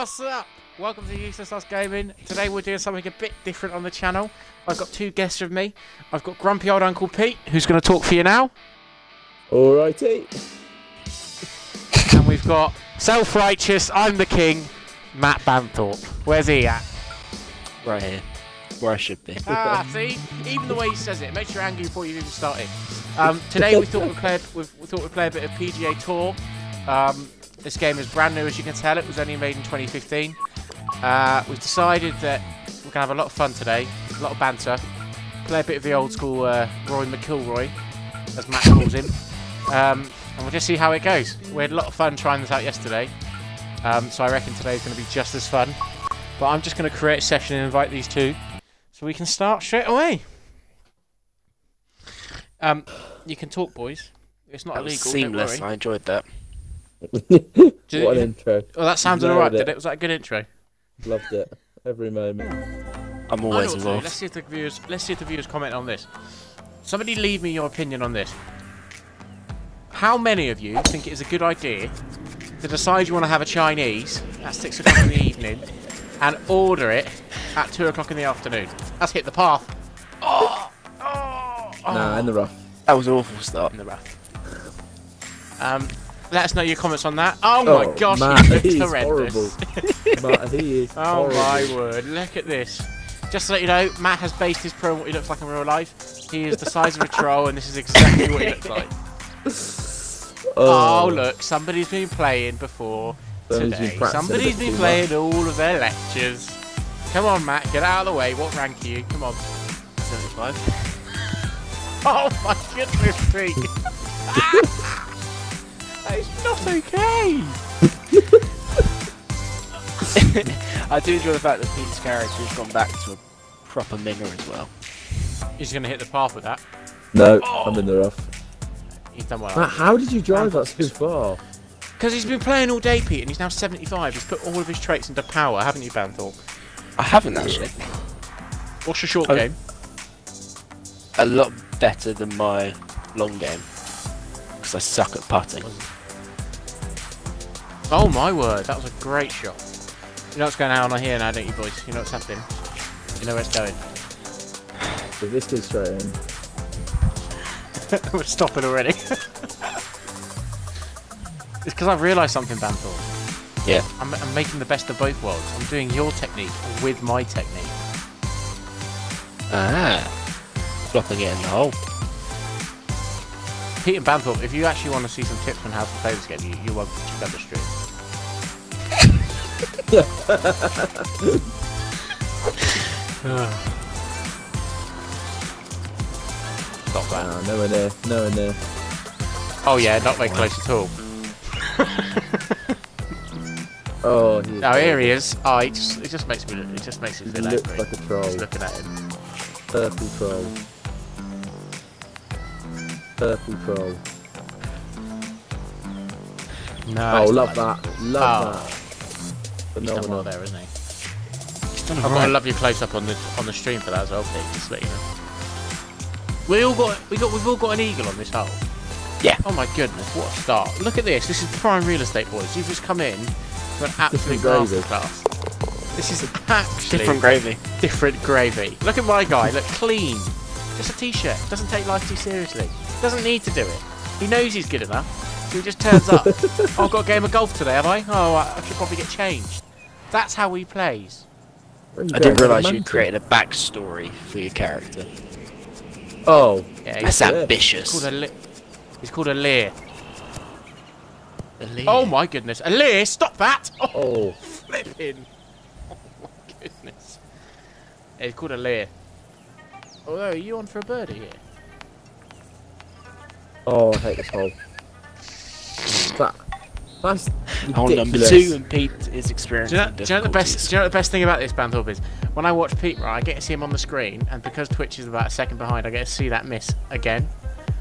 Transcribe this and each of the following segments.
What's up? Welcome to Useless Us Gaming. Today we're doing something a bit different on the channel. I've got two guests with me. I've got grumpy old Uncle Pete, who's going to talk for you now. Alrighty. And we've got self-righteous, I'm the king, Matt Banthorpe. Where's he at? Right here, where I should be. Ah, see? Even the way he says it, it makes you angry before you've even started. Um, today we thought we'd play, we thought we'd play a bit of PGA Tour. Um, this game is brand new, as you can tell. It was only made in 2015. Uh, we've decided that we're going to have a lot of fun today, a lot of banter, play a bit of the old school uh, Roy McIlroy, as Matt calls him, um, and we'll just see how it goes. We had a lot of fun trying this out yesterday, um, so I reckon today's going to be just as fun. But I'm just going to create a session and invite these two, so we can start straight away. Um, you can talk, boys. It's not That illegal. seamless. I enjoyed that. Did what an intro. Oh, that sounded Nailed alright, it. did it? Was that a good intro? Loved it. Every moment. I'm always what involved. Let's see if the viewers. Let's see if the viewers comment on this. Somebody leave me your opinion on this. How many of you think it is a good idea to decide you want to have a Chinese at six o'clock in the evening and order it at two o'clock in the afternoon? That's hit the path. Oh, oh, oh. Nah, in the rough. That was an awful start. in the rough. Um, let us know your comments on that. Oh, my Oh, gosh, Matt, he looks he's horrendous. Matt, he is Oh horrible. my word, look at this. Just to let you know, Matt has based his pro on what he looks like in real life. He is the size of a troll, and this is exactly what he looks like. Oh. oh, look, somebody's been playing before Somebody's been today. practicing a Somebody's bit been too playing all of their lectures. Come on, Matt, get out of the way. What rank are you? Come on. 75. Oh my goodness me! That is not okay! I do enjoy the fact that Pete's character has gone back to a proper minger as well. He's going to hit the path with that. No, Oh. I'm in the rough. He's done well. Matt, how did you drive that so far? Because he's been playing all day, Pete, and he's now 75. He's put all of his traits into power, haven't you, Banthorpe? I haven't actually. What's your short Oh. game? A lot better than my long game. Because I suck at putting. Oh my word, that was a great shot. You know what's going on here now, don't you, boys? You know what's happening? You know where it's going. So this goes straight in. We're stopping already. it's because I've realised something, Banthorpe. Yeah. I'm, I'm making the best of both worlds. I'm doing your technique with my technique. Ah. Flopping it in the hole. Pete and Banthorpe, if you actually want to see some tips on how to play this game, you, you're welcome to check out the stream. Stop that. Nah, nowhere near. Nowhere near. Oh yeah, not very close at all. Oh, he Oh, here he is. Oh, he just, it just makes me, it just makes me He feel looks like a troll. Just looking at him. Purple troll. Purple troll. No. oh, love that. Love Oh. that. He's done well there, isn't he? He's done I've got a lovely close up on the on the stream for that as well, Pete. Just to let you know. We all got we got we've all got an eagle on this hole. Yeah. Oh my goodness, what a start! Look at this. This is prime real estate, boys. You've just come in to an absolute gravy. masterclass. This is actually Different gravy. different gravy. Look at my guy. Look clean. Just a t-shirt. Doesn't take life too seriously. Doesn't need to do it. He knows he's good enough. So he just turns up. oh, I've got a game of golf today, have I? Oh, I I should probably get changed. That's how he plays. Where are you I didn't realise you Mountain? created a backstory for your character. Oh, Yeah, he's That's Yeah. ambitious. called a li- He's called a Lear. A lead. Oh my goodness, a Lear! Stop that! Oh, oh. flipping! Oh my goodness. Yeah, he's called a Lear. Oh, are you on for a birdie here? Oh, I hate this hole. That, that's Hole number two, and Pete is Do experiencing you, know, do you know the best? Do you know the best thing about this Banthorpe is? When I watch Pete, right, I get to see him on the screen, and because Twitch is about a second behind, I get to see that miss again.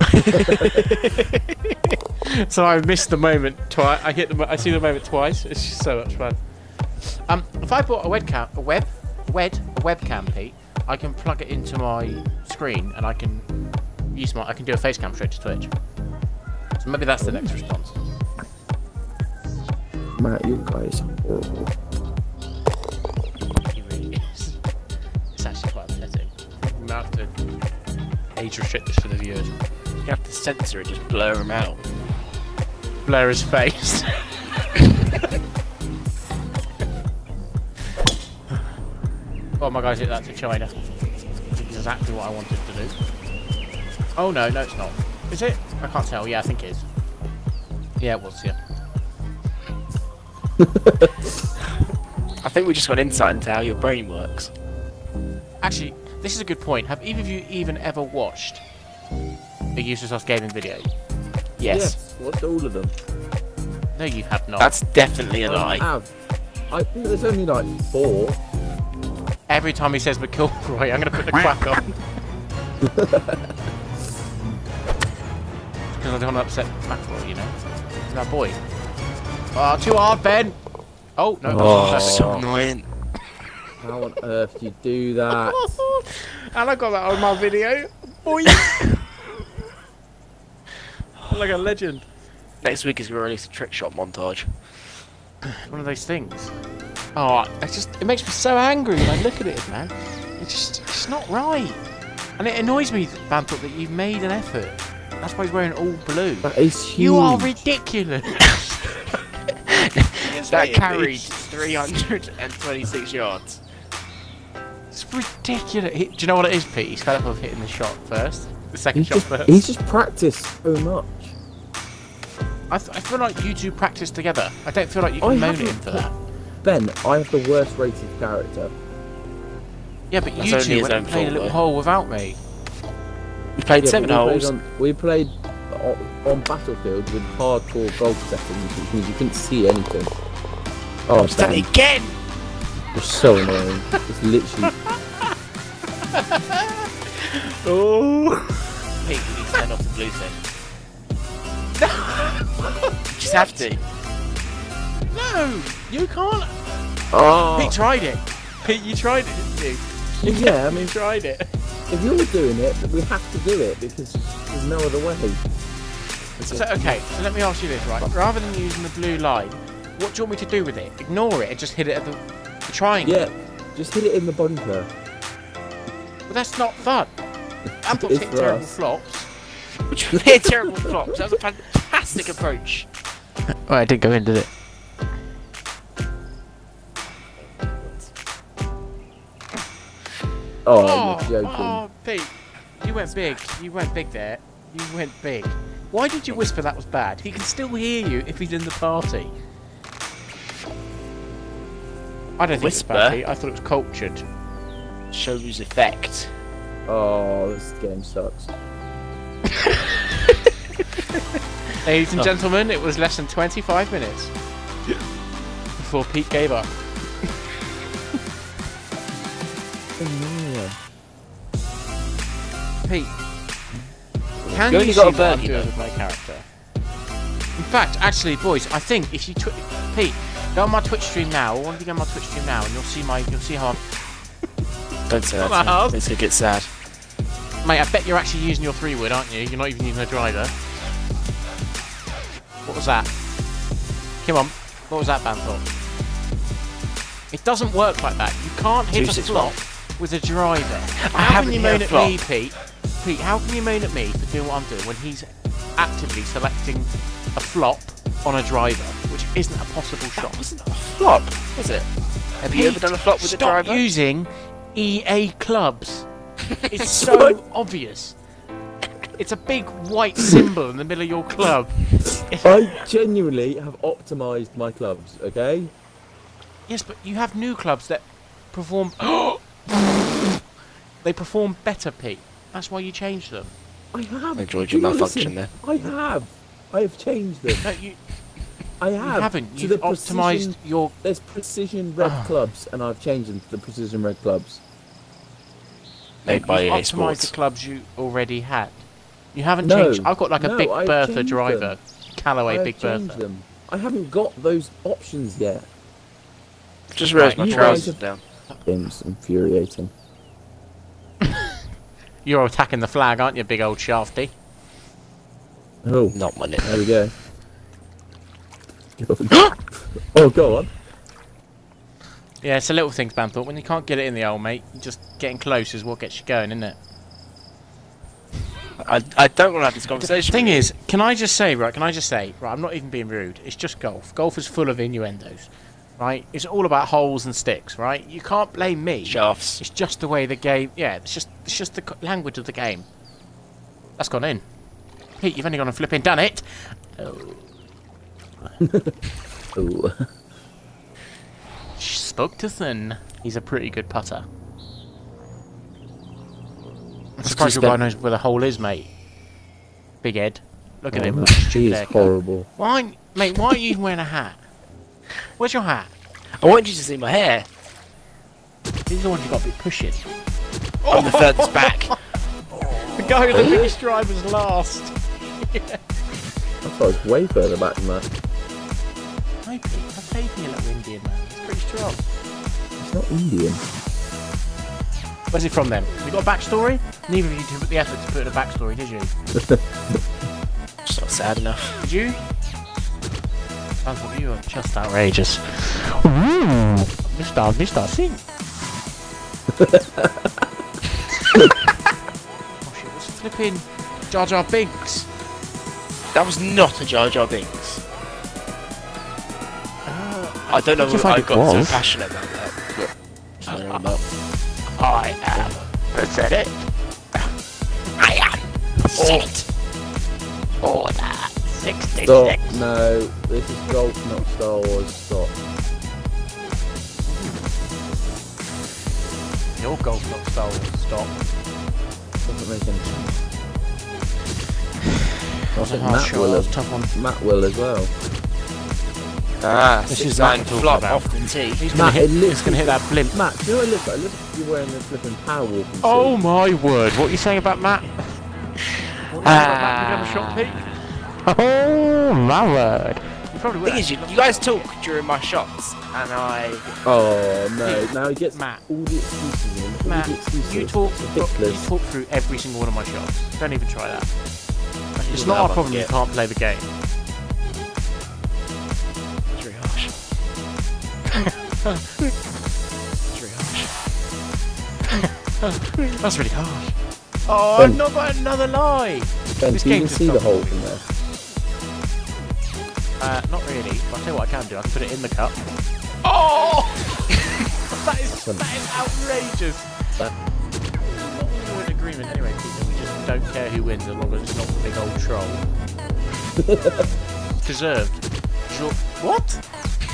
so I missed the moment twice. I hit the. I see the moment twice. It's just so much fun. Um, if I bought a webcam, a web, wed, a webcam, Pete, I can plug it into my screen, and I can use my. I can do a face cam straight to Twitch. So maybe that's the next response. Matt, you guys are horrible. He really is. It's actually quite upsetting. We might have to age restrict this for the viewers. You have to censor it, just blur him out. Blur his face. oh my gosh, that to China. Exactly what I wanted to do. Oh no, no it's not. Is it? I can't tell. Yeah, I think it is. Yeah, it was, yeah. I think we just got insight into how your brain works. Actually, this is a good point. Have either of you even ever watched a Useless Us gaming video? Yes. Watched all of them. No, you have not. That's definitely a I lie. have. I think there's only like four. Every time he says McIlroy, I'm going to put the quack on. Because I don't want to upset McIlroy, you know? He's my boy. Oh, too hard, Ben! Oh, no, Oh. that's so annoying. How on earth do you do that? and I got that on my video. Boy! like a legend. Next week is going to release a trick shot montage. One of those things. Oh, it just it makes me so angry when I look at it, man. It's just it's not right. And it annoys me, Banthorpe, that you've made an effort. That's why he's wearing all blue. That is huge. You are ridiculous. That carried 326 yards. It's ridiculous. He- do you know what it is, Pete? He's fed up of hitting the shot first. The second He's shot just, first. he's just practiced so much. I, th- I feel like you two practice together. I don't feel like you can I moan at haven't him for that. Ben, I have the worst rated character. Yeah, but That's you two his went and played a little though. hole without me. We played Yeah, seven we holes. Played on, we played on, on Battlefield with hardcore gold settings, which means you couldn't see anything. Oh, It's done Ben, it again! you're so annoying. It's literally. Oh. Pete, you need to turn off the blue thing. You just have to. No, you can't. Oh, Pete tried it. Pete, you tried it, didn't you? yeah, I mean, You tried it. If you're doing it, we have to do it because there's no other way. So, okay, so let me ask you this, right? Rather than using the blue line, what do you want me to do with it? Ignore it and just hit it at the, the triangle? Yeah, just hit it in the bunker. But that's not fun. I'm not It's hitting for terrible us. flops. Which was a terrible flop. That was a fantastic approach. Well, it didn't go in, did it? Oh, you're joking. oh, oh Pete, you went big. You went big there. You went big. Why did you whisper that was bad? He can still hear you if he's in the party. I don't think Whisper? it's bad, Pete. I thought it was cultured. Shows effect. Oh, this game sucks. Ladies and Oh. gentlemen, it was less than 25 minutes before Pete gave up. Pete, can You you, see a what I'm doing with my character? In fact, actually, boys, I think if you twi- Pete, go on my Twitch stream now, or one of you go on my Twitch stream now, and you'll see my, you'll see how, I'm, Don't say that. Not to hard. me. It's gonna get sad. mate. I bet you're actually using your three wood, aren't you? You're not even using a driver. What was that? Come on, what was that, Banthorpe? It doesn't work like that. You can't hit Two, a flop with a driver. How haven't you moan at flop. me, Pete? Pete, how can you moan at me for doing what I'm doing when he's actively selecting a flop on a driver, which isn't a possible shot? That wasn't a flop, was it? Have you ever done a flop with a driver? stop driver? using EA clubs. It's so obvious. It's a big white symbol in the middle of your club. I genuinely have optimized my clubs, okay? Yes, but you have new clubs that perform. they perform better, Pete. That's why you changed them. I have. Enjoyed your malfunction there. I have. I have changed them. No, you, I you have. haven't. To You've optimized precision- your. There's precision red Ah. clubs, and I've changed them to the precision red clubs. Made by you've EA optimized Sports. the clubs you already had. You haven't No, changed. I've got like a no, Big I've Bertha driver, them. Callaway I have Big changed Bertha. them. I haven't got those options yet. Just realised Right, my you trousers guys down. Game's infuriating. You're attacking the flag, aren't you, big old shafty? Oh, Not my nip. there we go. oh, go on. Yeah, it's a little things, Banthorpe. When you can't get it in the old mate, just getting close is what gets you going, isn't it? I, I don't want to have this conversation. The conversation. thing is, can I just say, right? Can I just say, right? I'm not even being rude. It's just golf. Golf is full of innuendos, right? It's all about holes and sticks, right? You can't blame me. shafts. It's just the way the game. Yeah, it's just it's just the language of the game. That's gone in. Pete, you've only gone and flipping done it. Oh, Ooh. spoke to Thin. He's a pretty good putter. I'm Just surprised your guy knows where the hole is, mate. Big Ed. Look at Oh, him. man, with that he stupid is horrible. Why, mate? Why aren't you even wearing a hat? Where's your hat? I want you to see my hair. These are the ones you've got to be pushing. Oh, I'm the furthest back. The guy with the biggest driver's last. I thought it was way further back than that. Hi, Pete. Have faith in you, little Indian man. He's pretty strong. It's not Indian. Where's he from then? You got a backstory? Neither of you took the effort to put in a backstory, did you? It's not sad enough. Did you? Sounds like you are just outrageous. Ooh, Mr. Mr. Singh. oh shit, what's flipping Jar Jar Binks? That was not a Jar Jar Binks. Uh, I don't know why I got so passionate about that. but I about- I am pathetic. I am. Order 66. Stop. No, this is golf, not Star Wars. Stop. Your golf not stole. Stop. Doesn't make any sense. I That's think Matt shot. will, That's have, tough one. Matt will as well. Ah, This is nine talking flop about. off the tee. He's Matt, gonna hit. it looks He's gonna hit that blimp. Matt, do you know what it looks like? It looks like you're wearing a flipping power walking suit. Oh my word! What are you saying about Matt? What are you saying about Matt? Did you have a shot, Pete? Oh my word! You probably The thing is, you, you guys talk during my shots, and I. Oh no! Now he gets Matt. all the excuses in. All Matt, the excuses. you talk. You talk through every single one of my shots. Don't even try that. It's just not our problem. You can't play the game. It's very harsh. it's very harsh. That's really harsh. Oh, Ben. I've not got another lie. Ben, this can you even see the doesn't hole work. from there? Uh, not really. But I'll tell you what I can do. I can put it in the cup. Oh! That is that is outrageous. That- We're in agreement anyway, Peter. We just don't care who wins as long as it's not the big old troll. Deserved. Jo- what?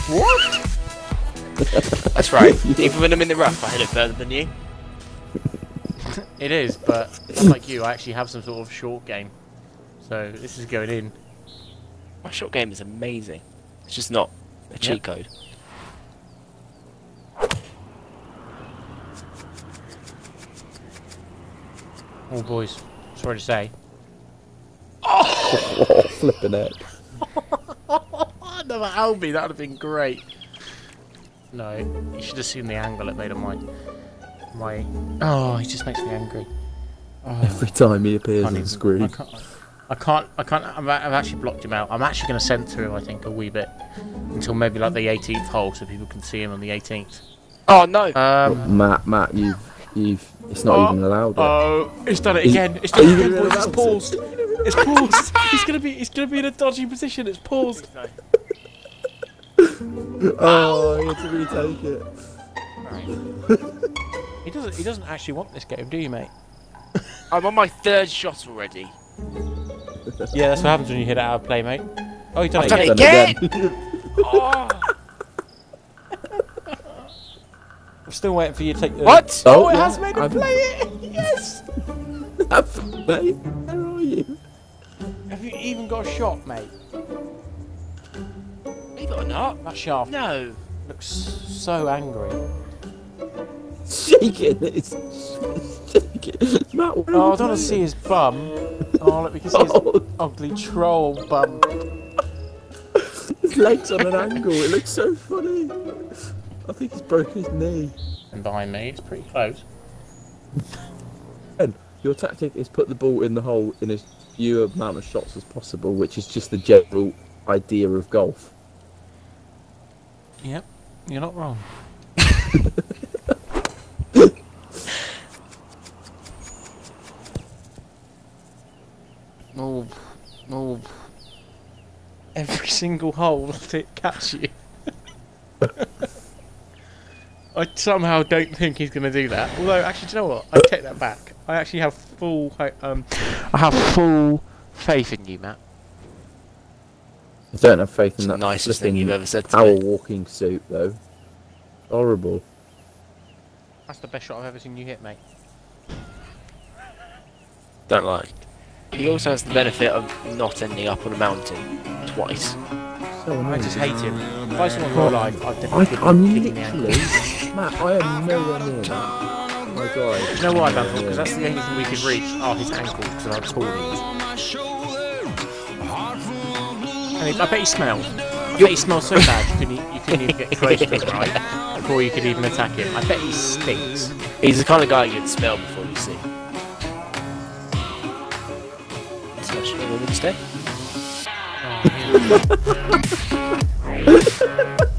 What? That's right. Even when I'm in the rough, I hit it further than you. It is, but unlike you, I actually have some sort of short game. So this is going in. My shot game is amazing. It's just not a cheat code. Oh, boys. Sorry to say. Oh, flipping heck. Another Albie, that would have been great. No, you should have seen the angle it made on my. My. Oh, he just makes me angry. Oh, Every time he appears can't on screen. I can't. I can't. I can't. I've, I've actually blocked him out. I'm actually going to censor him. I think a wee bit until maybe like the 18th hole, so people can see him on the 18th. Oh no! Um. Matt, Matt, you've, you've, it's not Oh, even allowed. yet. Oh, it's done it Is- again. It's done it again, boys. It's paused. It's paused. he's gonna be. He's gonna be in a dodgy position. It's paused. Oh, you have to retake it. He doesn't. He doesn't actually want this game, do you, mate? I'm on my third shot already. Yeah, that's what happens when you hit it out of play, mate. Oh, you done I've it done again. it again! Oh! I'm still waiting for you to take the. What? Oh, it yeah, has made him I've- play it. Yes. Mate, where are you? Have you even got a shot, mate? Believe it or not. That shaft No. looks so angry. Shaking. It's, it's shaking. Matt, Oh, I don't want to see his bum. Look, we can see his Oh, ugly troll bum. his legs on an angle. It looks so funny. I think he's broken his knee. And behind me, it's pretty close. Ben, your tactic is put the ball in the hole in as few amount of shots as possible, which is just the general idea of golf. Yep, you're not wrong. Oh, oh. Every single hole to catch you. I somehow don't think he's going to do that. Although, actually, do you know what? I take that back. I actually have full, um, I have full faith in you, Matt. I don't have faith It's in the that nicest thing you've ever said to power walking suit, though. Horrible. That's the best shot I've ever seen you hit, mate. Don't like. He also has the benefit of not ending up on a mountain twice. So I just hate him. If I saw him in real life, I'd I, definitely kick I'm him in the ankle. literally, Matt. I am nowhere near that. My drive. You know why, Banfield? Because that's the only thing we could reach Oh, his ankles and how tall he is. I bet he smells. I bet he smells so bad you couldn't, you couldn't even get close to him, right? Before you could even attack him. I bet he stinks. He's the kind of guy you'd smell before you see. Especially oh, Women's Day.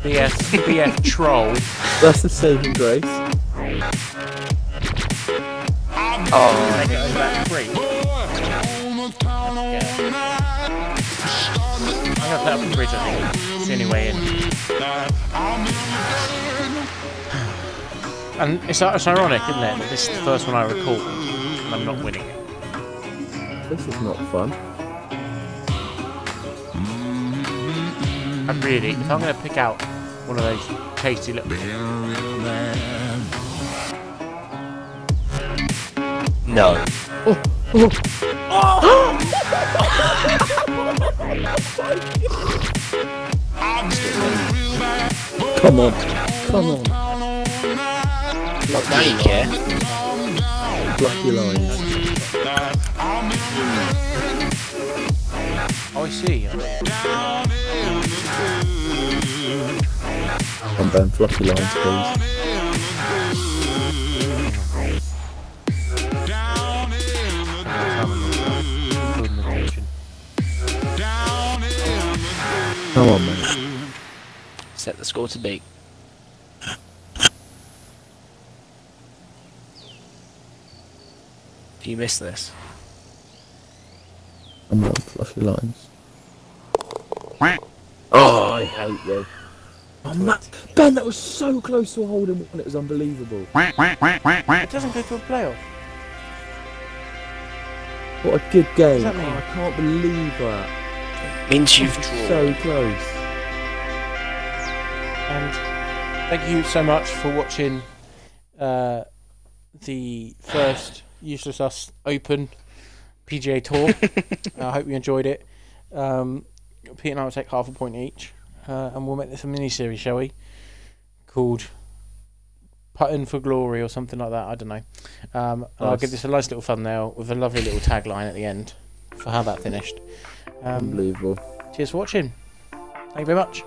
BF, BF troll. That's the saving grace. Oh, Make it over that. I'm gonna put up the bridge, I think. It's the only way in. And it's, it's ironic, isn't it? This is the first one I recall. and I'm not winning it. This is not fun. And really, if I'm going to pick out one of those tasty little. no. Come on. Come on. Now you care. Lucky lines. Oh, I see. Come Ben, fluffy lines, please. Come on, mate. Set the score to beat. Do you miss this? Come on, fluffy lines. I hate you. Oh, Matt, Ben, that was so close to a hold in one. It was unbelievable. It doesn't go to a playoff. What a good game. that mean? Oh, I can't believe that. Means you've drawn. So close. And thank you so much for watching uh, the first Useless Us Open PGA Tour. I hope you enjoyed it. Um, Pete and I will take half a point each, uh, and we'll make this a mini series, shall we? Called Putting for Glory or something like that. I don't know. Um, and I'll give this a nice little thumbnail with a lovely little tagline at the end for how that finished. Um, Unbelievable. cheers for watching. Thank you very much.